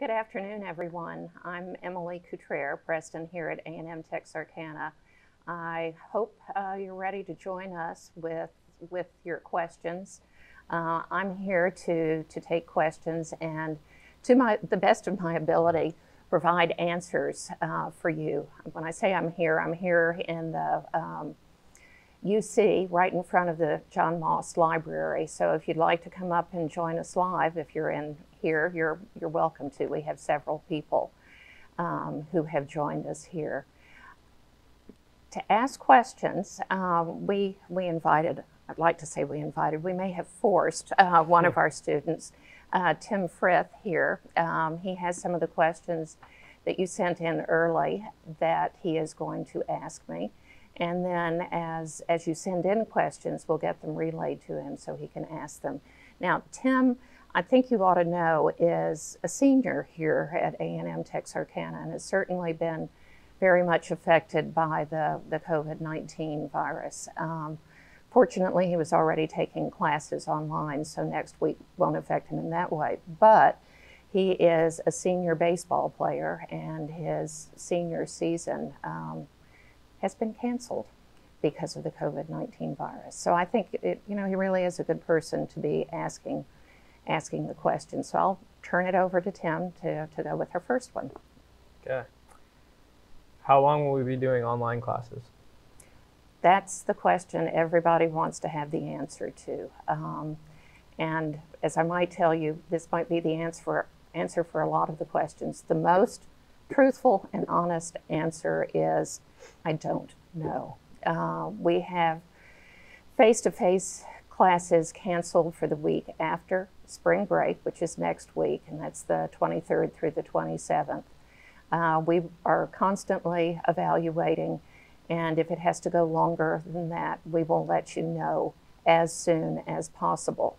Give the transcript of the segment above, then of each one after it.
Good afternoon, everyone. I'm Emily Cutrer, president here at A&M Texarkana. I hope uh, you're ready to join us with, with your questions. Uh, I'm here to, to take questions and, to my, the best of my ability, provide answers uh, for you. When I say I'm here, I'm here in the um, UC right in front of the John Moss Library. So if you'd like to come up and join us live, if you're in here, you're, you're welcome to. We have several people um, who have joined us here. To ask questions, um, we, we invited, I'd like to say we invited, we may have forced uh, one of our students, uh, Tim Frith here. Um, he has some of the questions that you sent in early that he is going to ask me. And then as, as you send in questions, we'll get them relayed to him so he can ask them. Now, Tim I think you ought to know is a senior here at A&M Texarkana and has certainly been very much affected by the, the COVID-19 virus. Um, fortunately, he was already taking classes online, so next week won't affect him in that way. But he is a senior baseball player, and his senior season um, has been canceled because of the COVID-19 virus. So I think, it, you know, he really is a good person to be asking asking the question. So I'll turn it over to Tim to, to go with her first one. Okay. How long will we be doing online classes? That's the question everybody wants to have the answer to. Um, and as I might tell you, this might be the answer for, answer for a lot of the questions. The most truthful and honest answer is I don't know. Uh, we have face to face classes canceled for the week after spring break, which is next week, and that's the 23rd through the 27th. Uh, we are constantly evaluating, and if it has to go longer than that, we will let you know as soon as possible.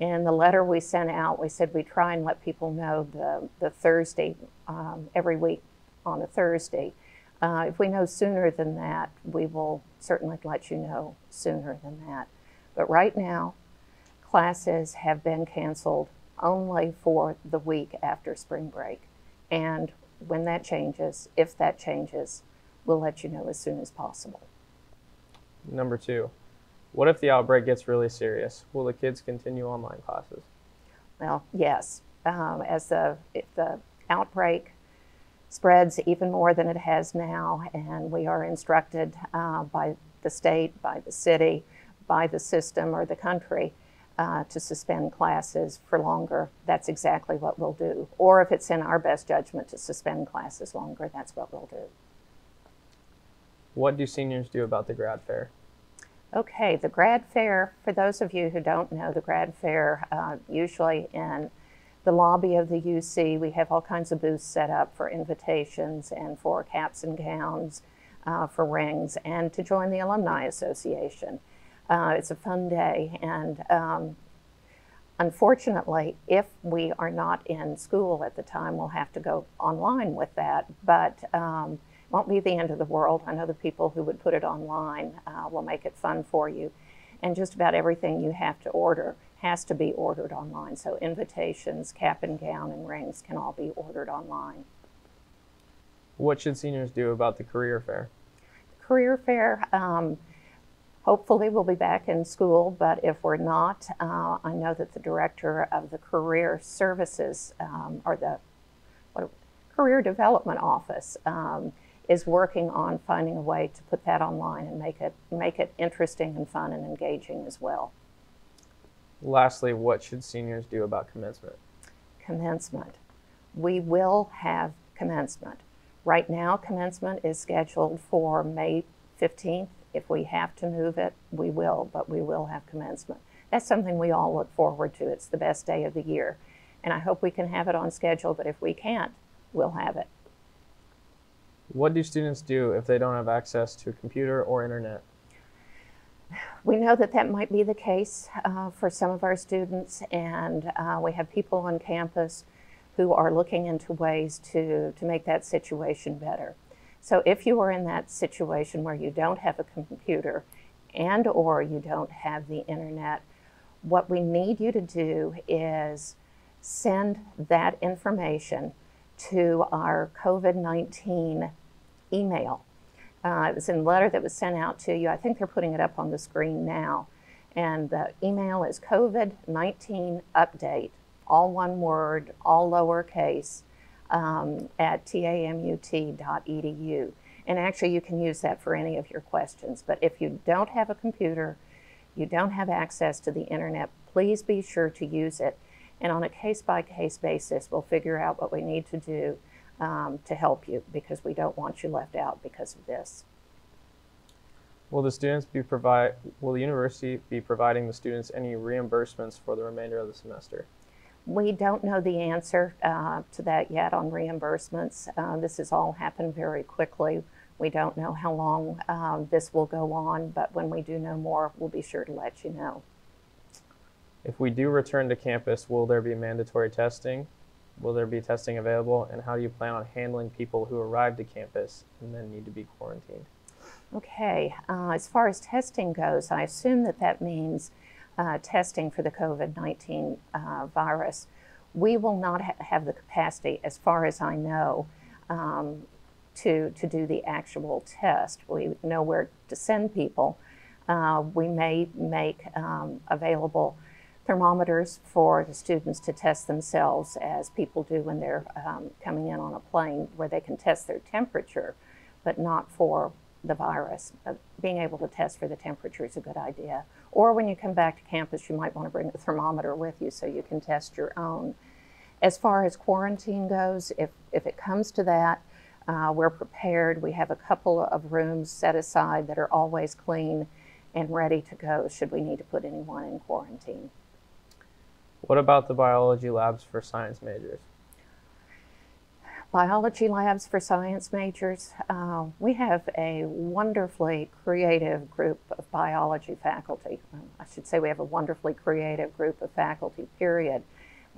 In the letter we sent out, we said we try and let people know the, the Thursday, um, every week on a Thursday. Uh, if we know sooner than that, we will certainly let you know sooner than that. But right now, classes have been canceled only for the week after spring break. And when that changes, if that changes, we'll let you know as soon as possible. Number two, what if the outbreak gets really serious? Will the kids continue online classes? Well, yes. Um, as the, if the outbreak spreads even more than it has now, and we are instructed uh, by the state, by the city, by the system or the country uh, to suspend classes for longer, that's exactly what we'll do. Or if it's in our best judgment to suspend classes longer, that's what we'll do. What do seniors do about the grad fair? Okay, the grad fair, for those of you who don't know, the grad fair, uh, usually in the lobby of the UC, we have all kinds of booths set up for invitations and for caps and gowns, uh, for rings, and to join the Alumni Association. Uh, it's a fun day, and um, unfortunately, if we are not in school at the time, we'll have to go online with that. But um, won't be the end of the world. I know the people who would put it online uh, will make it fun for you, and just about everything you have to order has to be ordered online. So invitations, cap and gown, and rings can all be ordered online. What should seniors do about the career fair? Career fair. Um, Hopefully, we'll be back in school, but if we're not, uh, I know that the director of the Career Services um, or the what, Career Development Office um, is working on finding a way to put that online and make it make it interesting and fun and engaging as well. Lastly, what should seniors do about commencement? Commencement. We will have commencement. Right now, commencement is scheduled for May 15th if we have to move it, we will, but we will have commencement. That's something we all look forward to. It's the best day of the year. And I hope we can have it on schedule, but if we can't, we'll have it. What do students do if they don't have access to a computer or internet? We know that that might be the case uh, for some of our students, and uh, we have people on campus who are looking into ways to, to make that situation better. So if you are in that situation where you don't have a computer and or you don't have the internet, what we need you to do is send that information to our COVID 19 email. Uh, it was in a letter that was sent out to you. I think they're putting it up on the screen now. And the email is COVID 19 update, all one word, all lowercase, um, at tamut.edu. And actually, you can use that for any of your questions. But if you don't have a computer, you don't have access to the internet, please be sure to use it. And on a case by case basis, we'll figure out what we need to do um, to help you because we don't want you left out because of this. Will the students be provide? Will the university be providing the students any reimbursements for the remainder of the semester? We don't know the answer uh, to that yet on reimbursements. Uh, this has all happened very quickly. We don't know how long um, this will go on, but when we do know more, we'll be sure to let you know. If we do return to campus, will there be mandatory testing? Will there be testing available? And how do you plan on handling people who arrive to campus and then need to be quarantined? Okay, uh, as far as testing goes, I assume that that means uh, testing for the COVID 19 uh, virus. We will not ha- have the capacity, as far as I know, um, to, to do the actual test. We know where to send people. Uh, we may make um, available thermometers for the students to test themselves, as people do when they're um, coming in on a plane, where they can test their temperature, but not for the virus. Uh, being able to test for the temperature is a good idea. Or when you come back to campus, you might want to bring a thermometer with you so you can test your own. As far as quarantine goes, if, if it comes to that, uh, we're prepared. We have a couple of rooms set aside that are always clean and ready to go should we need to put anyone in quarantine. What about the biology labs for science majors? Biology labs for science majors. Uh, we have a wonderfully creative group of biology faculty. I should say we have a wonderfully creative group of faculty, period.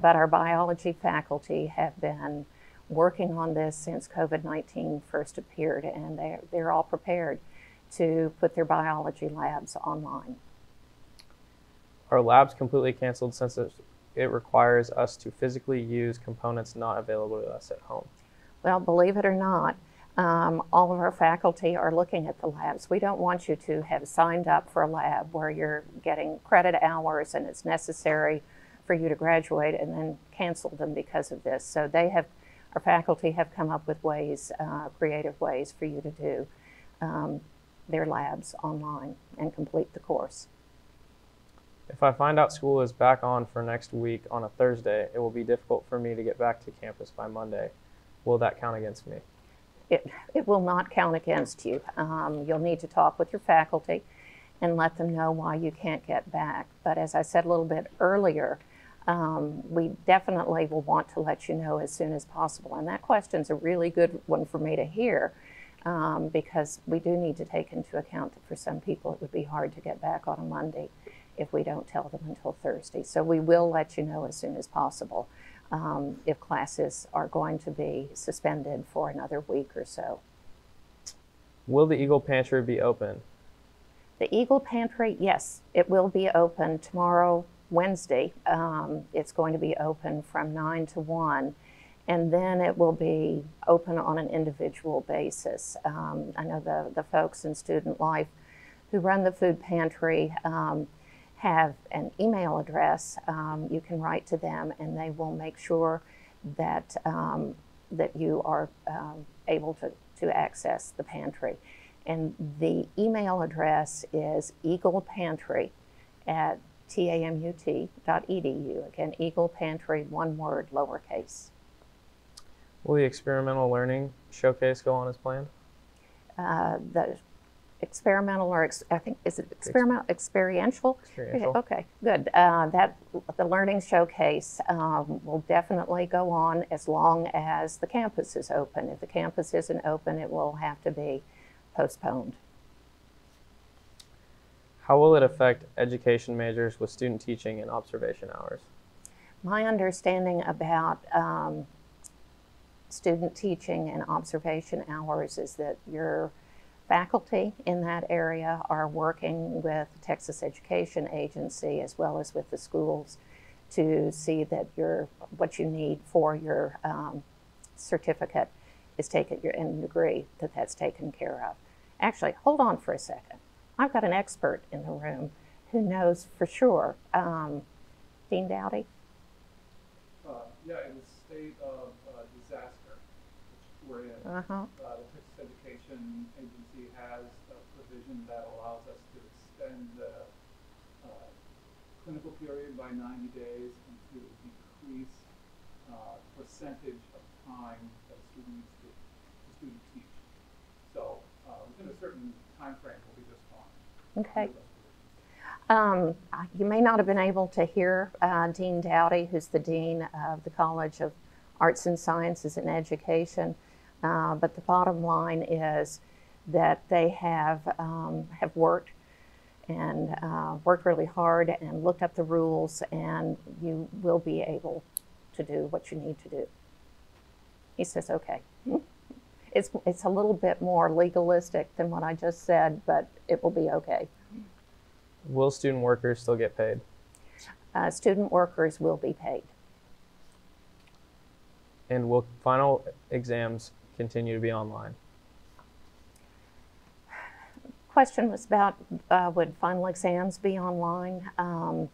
But our biology faculty have been working on this since COVID 19 first appeared, and they're, they're all prepared to put their biology labs online. Our labs completely canceled since it, it requires us to physically use components not available to us at home? Well, believe it or not, um, all of our faculty are looking at the labs. We don't want you to have signed up for a lab where you're getting credit hours and it's necessary for you to graduate and then cancel them because of this. So they have our faculty have come up with ways, uh, creative ways for you to do um, their labs online and complete the course. If I find out school is back on for next week on a Thursday, it will be difficult for me to get back to campus by Monday. Will that count against me? It, it will not count against you. Um, you'll need to talk with your faculty and let them know why you can't get back. But as I said a little bit earlier, um, we definitely will want to let you know as soon as possible. And that question's a really good one for me to hear um, because we do need to take into account that for some people it would be hard to get back on a Monday if we don't tell them until Thursday. So we will let you know as soon as possible um, if classes are going to be suspended for another week or so. Will the Eagle Pantry be open? The Eagle Pantry, yes, it will be open tomorrow Wednesday. Um, it's going to be open from 9 to 1, and then it will be open on an individual basis. Um, I know the, the folks in student life who run the food pantry um, have an email address. Um, you can write to them, and they will make sure that, um, that you are um, able to, to access the pantry. And the email address is eaglepantry at tamut.edu. Again, Eagle Pantry, one word, lowercase. Will the experimental learning showcase go on as planned? Uh, the experimental or ex- I think is it experimental experiential? Experiential. Okay, good. Uh, that the learning showcase um, will definitely go on as long as the campus is open. If the campus isn't open, it will have to be postponed. How will it affect education majors with student teaching and observation hours? My understanding about um, student teaching and observation hours is that your faculty in that area are working with the Texas Education Agency as well as with the schools to see that your what you need for your um, certificate is taken your and degree that that's taken care of. Actually, hold on for a second. I've got an expert in the room who knows for sure. Um, Dean Dowdy. Uh, yeah, in the state of uh, disaster, which we're in, Uh huh. uh, the Texas Education Agency has a provision that allows us to extend the uh, clinical period by 90 days and to decrease uh, percentage of time that a student needs to, the student teach. So uh, within a certain time frame, we'll be just fine. Okay. Under those provisions. Um, you may not have been able to hear uh, Dean Dowdy, who's the Dean of the College of Arts and Sciences and Education. Uh, but the bottom line is that they have, um, have worked and uh, worked really hard and looked up the rules, and you will be able to do what you need to do. He says, okay. It's, it's a little bit more legalistic than what I just said, but it will be okay. Will student workers still get paid? uh, student workers will be paid. And will final exams continue to be online? Question was about uh, would final exams be online? Um,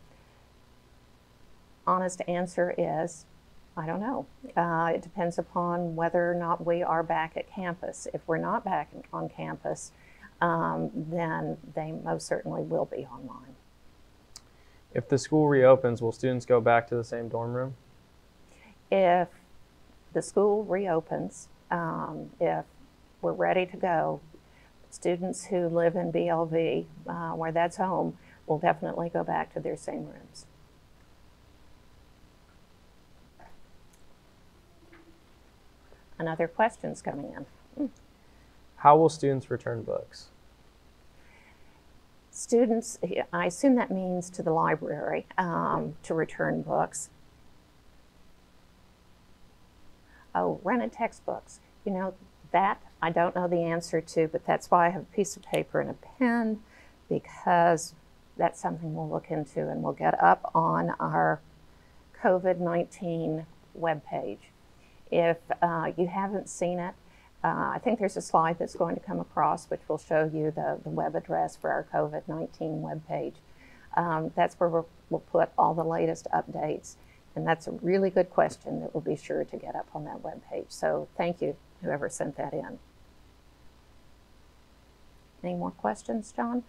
honest answer is I don't know. Uh, it depends upon whether or not we are back at campus. If we're not back on campus, um, then they most certainly will be online. If the school reopens, will students go back to the same dorm room? If the school reopens, um, if we're ready to go, students who live in BLV, uh, where that's home, will definitely go back to their same rooms. Another questions coming in? How will students return books? Students, I assume that means to the library um, to return books. Oh, rented textbooks. You know, that I don't know the answer to, but that's why I have a piece of paper and a pen because that's something we'll look into and we'll get up on our COVID 19 webpage. If uh, you haven't seen it, uh, I think there's a slide that's going to come across which will show you the, the web address for our COVID 19 webpage. Um, that's where we'll, we'll put all the latest updates. And that's a really good question that we'll be sure to get up on that webpage. So thank you, whoever sent that in. Any more questions, John?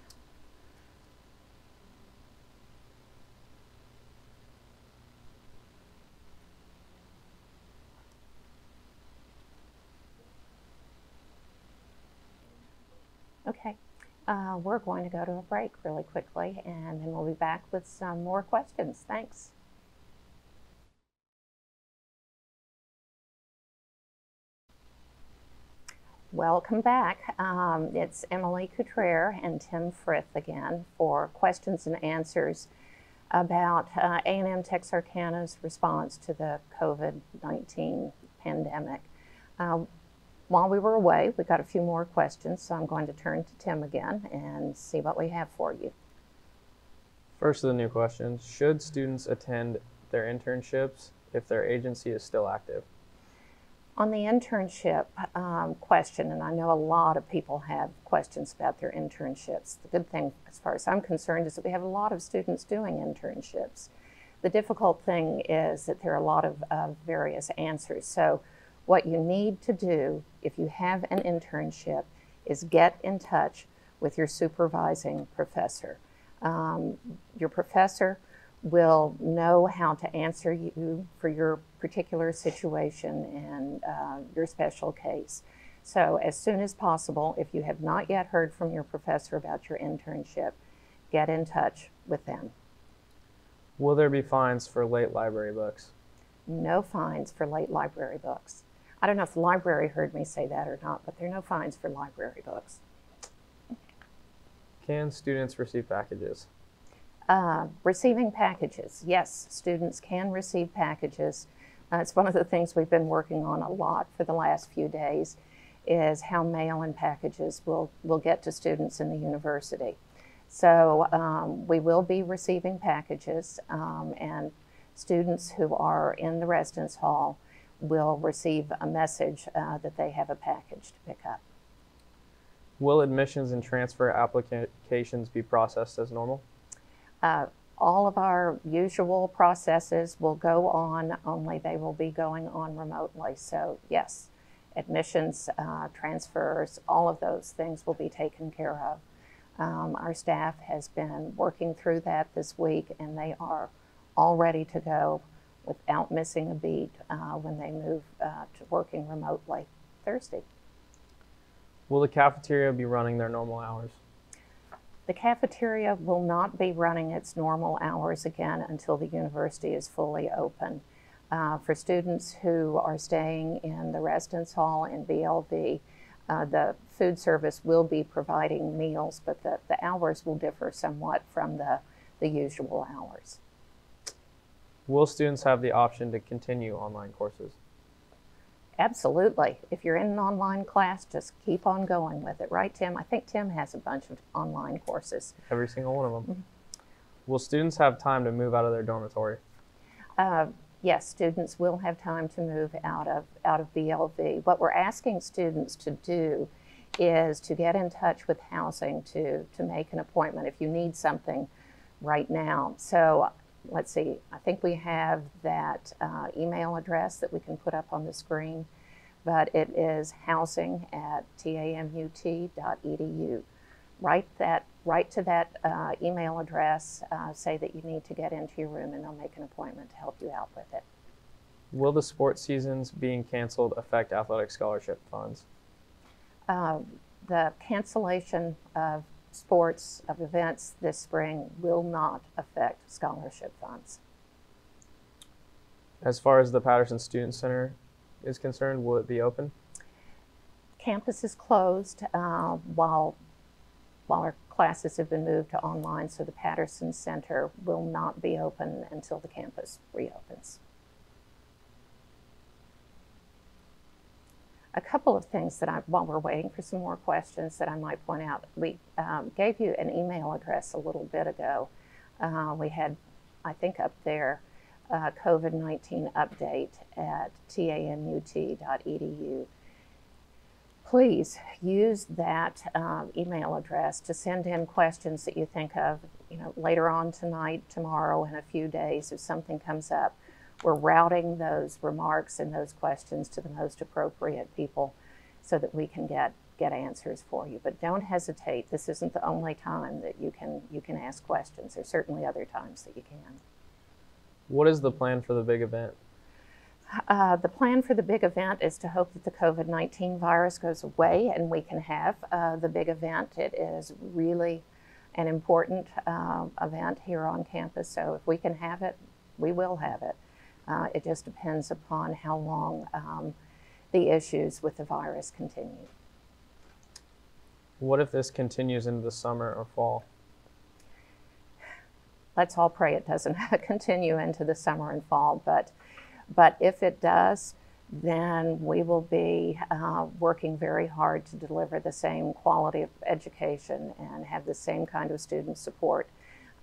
Okay, uh, we're going to go to a break really quickly and then we'll be back with some more questions. Thanks. Welcome back. Um, it's Emily Cutrer and Tim Frith again for questions and answers about uh, A&M Texarkana's response to the COVID-19 pandemic. Uh, while we were away, we got a few more questions, so I'm going to turn to Tim again and see what we have for you. First of the new questions Should students attend their internships if their agency is still active? On the internship um, question, and I know a lot of people have questions about their internships. The good thing, as far as I'm concerned, is that we have a lot of students doing internships. The difficult thing is that there are a lot of, of various answers. So, what you need to do if you have an internship is get in touch with your supervising professor. Um, your professor will know how to answer you for your particular situation and uh, your special case. So, as soon as possible, if you have not yet heard from your professor about your internship, get in touch with them. Will there be fines for late library books? No fines for late library books. I don't know if the library heard me say that or not, but there are no fines for library books. Can students receive packages? Uh, receiving packages. Yes, students can receive packages. Uh, it's one of the things we've been working on a lot for the last few days is how mail-in packages will, will get to students in the university. So um, we will be receiving packages um, and students who are in the residence hall will receive a message uh, that they have a package to pick up. Will admissions and transfer applications be processed as normal? Uh, all of our usual processes will go on, only they will be going on remotely. So, yes, admissions, uh, transfers, all of those things will be taken care of. Um, our staff has been working through that this week, and they are all ready to go without missing a beat uh, when they move uh, to working remotely Thursday. Will the cafeteria be running their normal hours? The cafeteria will not be running its normal hours again until the university is fully open. Uh, for students who are staying in the residence hall in BLV, uh, the food service will be providing meals, but the, the hours will differ somewhat from the, the usual hours. Will students have the option to continue online courses? Absolutely. If you're in an online class, just keep on going with it, right, Tim? I think Tim has a bunch of online courses. Every single one of them. Mm-hmm. Will students have time to move out of their dormitory? Uh, yes, students will have time to move out of out of BLV. What we're asking students to do is to get in touch with housing to to make an appointment if you need something right now. So let's see, I think we have that uh, email address that we can put up on the screen, but it is housing at tamut.edu. Write that, write to that uh, email address, uh, say that you need to get into your room, and they'll make an appointment to help you out with it. Will the sports seasons being canceled affect athletic scholarship funds? Uh, the cancellation of sports, of events this spring will not affect scholarship funds. As far as the Patterson Student Center is concerned, will it be open? Campus is closed uh, while while our classes have been moved to online, so the Patterson Center will not be open until the campus reopens. A couple of things that I, while we're waiting for some more questions that I might point out, we um, gave you an email address a little bit ago. Uh, we had, I think, up there, uh, COVID 19 update at tamut.edu. Please use that um, email address to send in questions that you think of, you know, later on tonight, tomorrow, in a few days, if something comes up we're routing those remarks and those questions to the most appropriate people so that we can get get answers for you. But don't hesitate. This isn't the only time that you can you can ask questions. There's certainly other times that you can. What is the plan for the big event? Uh, the plan for the big event is to hope that the COVID 19 virus goes away and we can have uh, the big event. It is really an important uh, event here on campus, so if we can have it, we will have it. Uh, it just depends upon how long um, the issues with the virus continue. What if this continues into the summer or fall? Let's all pray it doesn't continue into the summer and fall, but but if it does, then we will be uh, working very hard to deliver the same quality of education and have the same kind of student support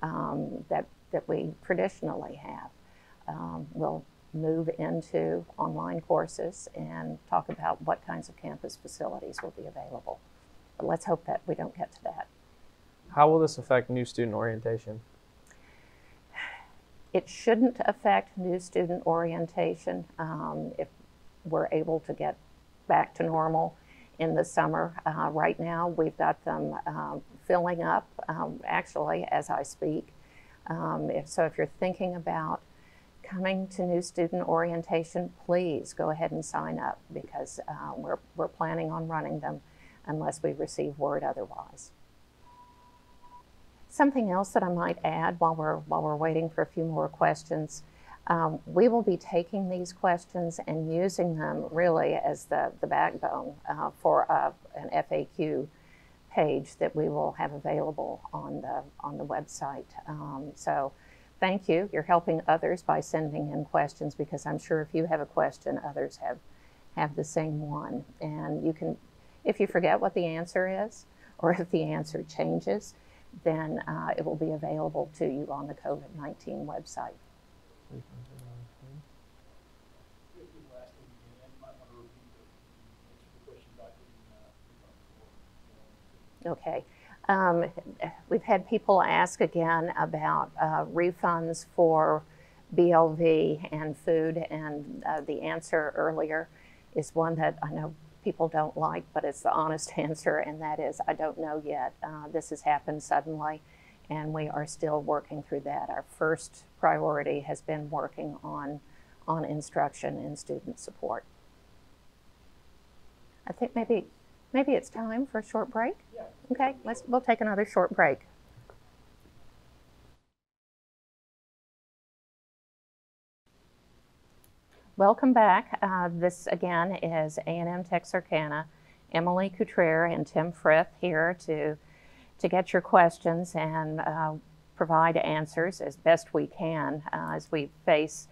um, that that we traditionally have um, we'll move into online courses and talk about what kinds of campus facilities will be available. But let's hope that we don't get to that. How will this affect new student orientation? It shouldn't affect new student orientation um, if we're able to get back to normal in the summer. Uh, right now, we've got them uh, filling up, um, actually, as I speak. Um, if, so, if you're thinking about coming to new student orientation, please go ahead and sign up because uh, we're, we're planning on running them unless we receive word otherwise. Something else that I might add while we're, while we're waiting for a few more questions, um, we will be taking these questions and using them really as the, the backbone uh, for uh, an FAQ page that we will have available on the, on the website. Um, so thank you. You're helping others by sending in questions because I'm sure if you have a question, others have have the same one. And you can, if you forget what the answer is, or if the answer changes, then uh, it will be available to you on the COVID 19 website. Okay. Um, we've had people ask again about uh, refunds for BLV and food, and uh, the answer earlier is one that I know people don't like, but it's the honest answer, and that is I don't know yet. Uh, this has happened suddenly, and we are still working through that. Our first priority has been working on on instruction and student support. I think maybe maybe it's time for a short break. Yeah. Okay, let's, we'll take another short break. Welcome back. Uh, this again is A&M Texarkana. Emily Cutrer and Tim Frith here to, to get your questions and uh, provide answers as best we can uh, as we face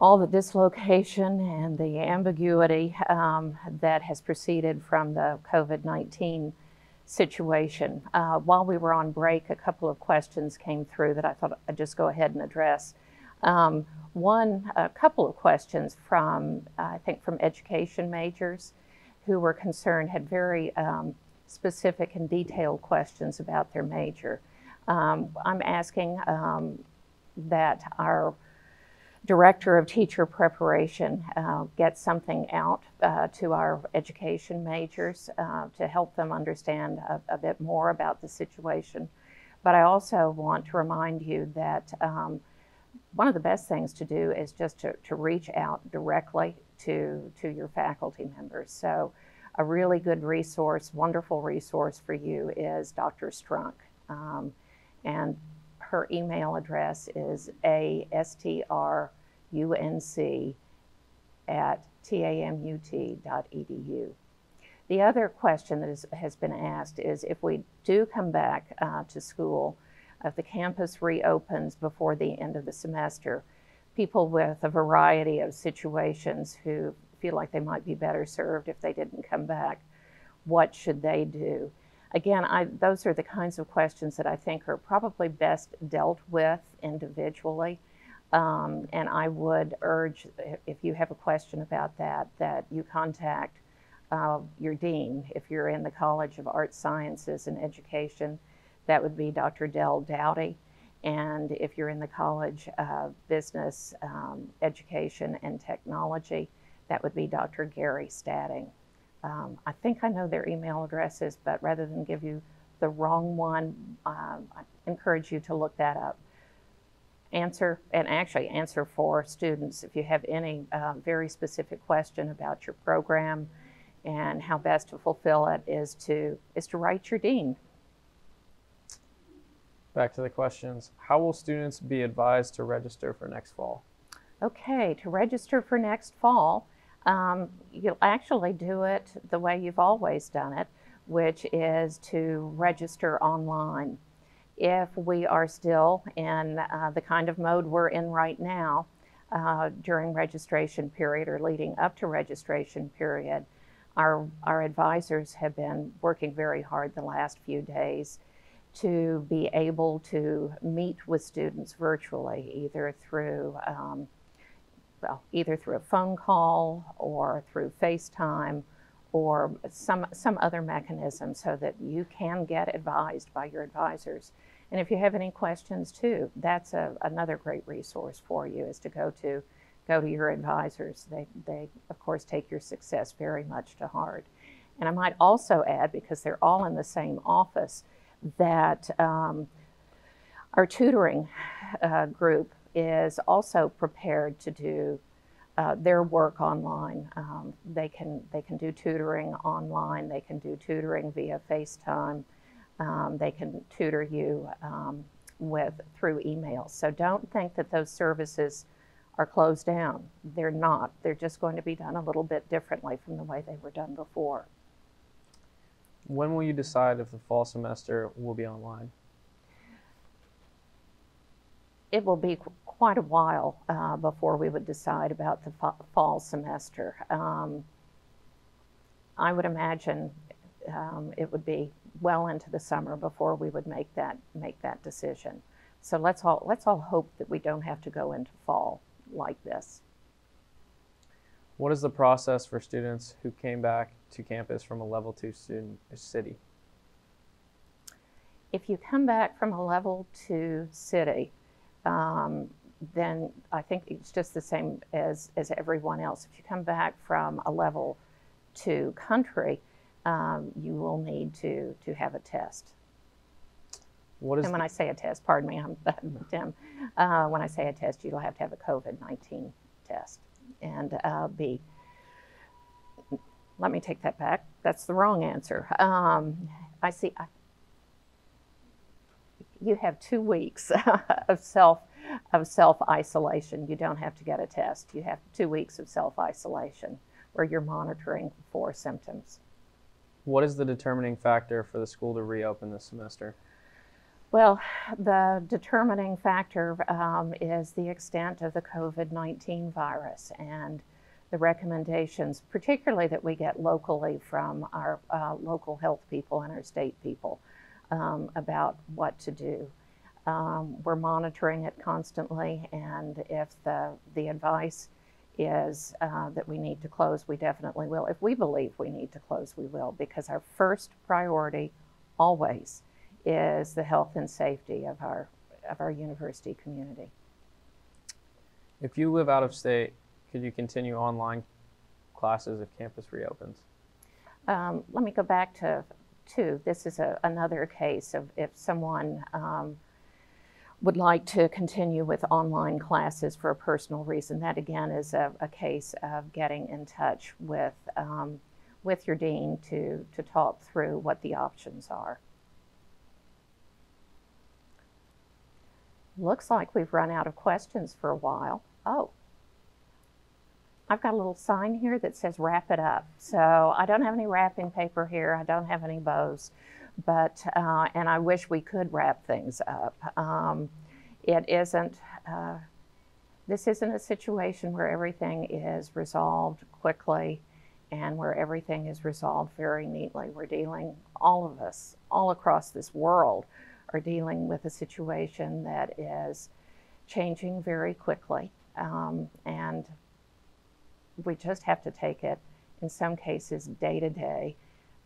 all the dislocation and the ambiguity um, that has proceeded from the COVID 19 situation. Uh, while we were on break, a couple of questions came through that I thought I'd just go ahead and address. Um, one, a couple of questions from, uh, I think, from education majors who were concerned, had very um, specific and detailed questions about their major. Um, I'm asking um, that our director of teacher preparation uh, get something out uh, to our education majors uh, to help them understand a, a, bit more about the situation. But I also want to remind you that um, one of the best things to do is just to, to reach out directly to, to your faculty members. So, a really good resource, wonderful resource for you is Dr. Strunk. Um, and her email address is astrunc at tamut.edu. The other question that is, has been asked is if we do come back uh, to school, if the campus reopens before the end of the semester, people with a variety of situations who feel like they might be better served if they didn't come back, what should they do? Again, I, those are the kinds of questions that I think are probably best dealt with individually. Um, and I would urge, if you have a question about that, that you contact uh, your dean. If you're in the College of Arts, Sciences, and Education, that would be Dr. Dell Dowdy. And if you're in the College of Business, um, Education, and Technology, that would be Dr. Gary Stading. Um, I think I know their email addresses, but rather than give you the wrong one, um, I encourage you to look that up. Answer, and actually answer for students if you have any uh, very specific question about your program and how best to fulfill it is to is to write your dean. Back to the questions. How will students be advised to register for next fall? Okay, to register for next fall, um, you'll actually do it the way you've always done it, which is to register online. If we are still in uh, the kind of mode we're in right now uh, during registration period or leading up to registration period, our, our advisors have been working very hard the last few days to be able to meet with students virtually, either through um, well, either through a phone call or through FaceTime or some, some other mechanism so that you can get advised by your advisors. And if you have any questions too, that's a, another great resource for you is to go to go to your advisors. They, they of course take your success very much to heart. And I might also add, because they're all in the same office, that um, our tutoring uh, group is also prepared to do uh, their work online. Um, they can they can do tutoring online. They can do tutoring via FaceTime. Um, they can tutor you um, with through email. So don't think that those services are closed down. They're not. They're just going to be done a little bit differently from the way they were done before. When will you decide if the fall semester will be online? It will be quite a while uh, before we would decide about the fa- fall semester. Um, I would imagine um, it would be well into the summer before we would make that make that decision. So let's all let's all hope that we don't have to go into fall like this. What is the process for students who came back to campus from a level two student city? If you come back from a level two city, um, then I think it's just the same as, as everyone else. If you come back from a level two country, um, you will need to, to have a test. What is And when I say a test, pardon me, I'm Tim. Uh, when I say a test, you'll have to have a COVID 19 test and uh, be. Let me take that back. That's the wrong answer. Um, I see. I, you have two weeks of self of self isolation. You don't have to get a test. You have two weeks of self isolation where you're monitoring for symptoms. what is the determining factor for the school to reopen this semester? Well, the determining factor um, is the extent of the COVID 19 virus and the recommendations, particularly that we get locally from our uh, local health people and our state people um, about what to do. Um, we're monitoring it constantly, and if the, the advice is uh, that we need to close, we definitely will. If we believe we need to close, we will, because our first priority always is the health and safety of our of our university community. If you live out of state, could you continue online classes if campus reopens? Um, let me go back to two. This is a, another case of if someone um, would like to continue with online classes for a personal reason. That again is a, a case of getting in touch with um, with your dean to to talk through what the options are. Looks like we've run out of questions for a while. Oh, I've got a little sign here that says wrap it up. So I don't have any wrapping paper here. I don't have any bows, but, uh, and I wish we could wrap things up. Um, it isn't, uh, this isn't a situation where everything is resolved quickly and where everything is resolved very neatly. We're dealing, all of us, all across this world, are dealing with a situation that is changing very quickly. Um, and we just have to take it, in some cases, day to day,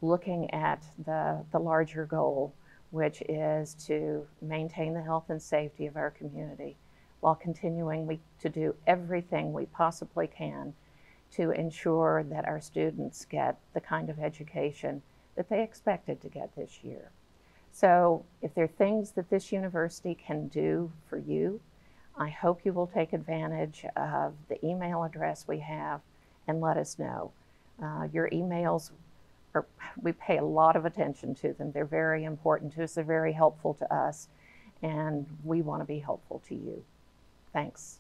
looking at the, the larger goal, which is to maintain the health and safety of our community while continuing we, to do everything we possibly can to ensure that our students get the kind of education that they expected to get this year. So, if there are things that this university can do for you, I hope you will take advantage of the email address we have and let us know. Uh, your emails, are, we pay a lot of attention to them. They're very important to us, they're very helpful to us, and we want to be helpful to you. Thanks.